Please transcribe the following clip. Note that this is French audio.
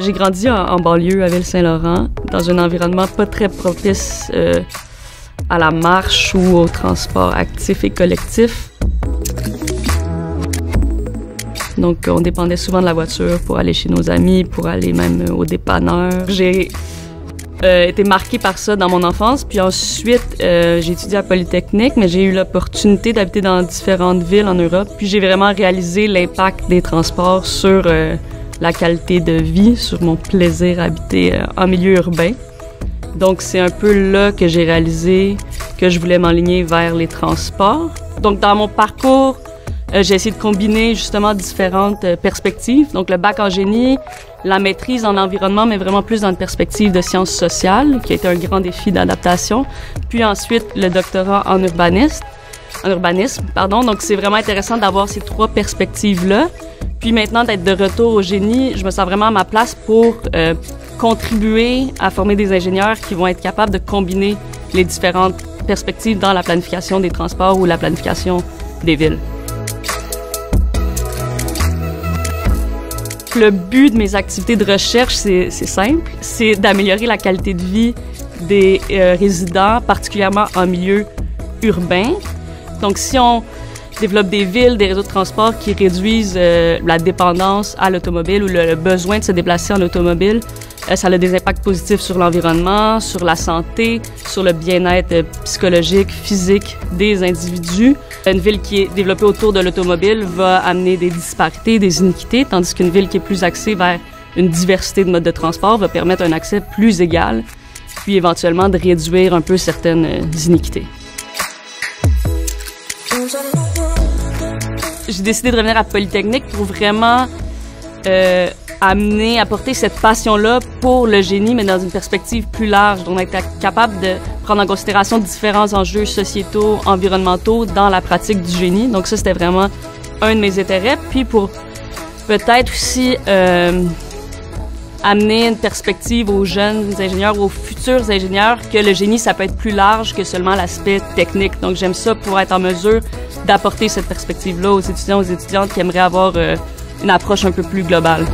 J'ai grandi en, banlieue à Ville-Saint-Laurent, dans un environnement pas très propice euh, à la marche ou au transport actif et collectif. Donc, on dépendait souvent de la voiture pour aller chez nos amis, pour aller même au dépanneur. J'ai euh, été marquée par ça dans mon enfance. Puis ensuite, euh, j'ai étudié à Polytechnique, mais j'ai eu l'opportunité d'habiter dans différentes villes en Europe. Puis j'ai vraiment réalisé l'impact des transports sur euh, la qualité de vie, sur mon plaisir à habiter euh, en milieu urbain. Donc c'est un peu là que j'ai réalisé que je voulais m'enligner vers les transports. Donc dans mon parcours, euh, j'ai essayé de combiner justement différentes euh, perspectives. Donc le bac en génie, la maîtrise en environnement, mais vraiment plus dans une perspective de sciences sociales, qui a été un grand défi d'adaptation. Puis ensuite le doctorat en urbanisme, en urbanisme, pardon. Donc c'est vraiment intéressant d'avoir ces trois perspectives-là. Puis maintenant d'être de retour au génie, je me sens vraiment à ma place pour euh, contribuer à former des ingénieurs qui vont être capables de combiner les différentes perspectives dans la planification des transports ou la planification des villes. Le but de mes activités de recherche, c'est simple, c'est d'améliorer la qualité de vie des euh, résidents, particulièrement en milieu urbain. Donc, si on développe des villes, des réseaux de transport qui réduisent euh, la dépendance à l'automobile ou le, besoin de se déplacer en automobile, euh, ça a des impacts positifs sur l'environnement, sur la santé, sur le bien-être euh, psychologique, physique des individus. Une ville qui est développée autour de l'automobile va amener des disparités, des iniquités, tandis qu'une ville qui est plus axée vers une diversité de modes de transport va permettre un accès plus égal, puis éventuellement de réduire un peu certaines iniquités. J'ai décidé de revenir à Polytechnique pour vraiment euh, amener, apporter cette passion-là pour le génie, mais dans une perspective plus large. Donc, être capable de prendre en considération différents enjeux sociétaux, environnementaux dans la pratique du génie. Donc, ça, c'était vraiment un de mes intérêts. Puis, pour peut-être aussi euh, amener une perspective aux jeunes ingénieurs, aux futurs ingénieurs, que le génie, ça peut être plus large que seulement l'aspect technique. Donc, j'aime ça pour être en mesure d'apporter cette perspective-là aux étudiants, aux étudiantes qui aimeraient avoir euh, une approche un peu plus globale.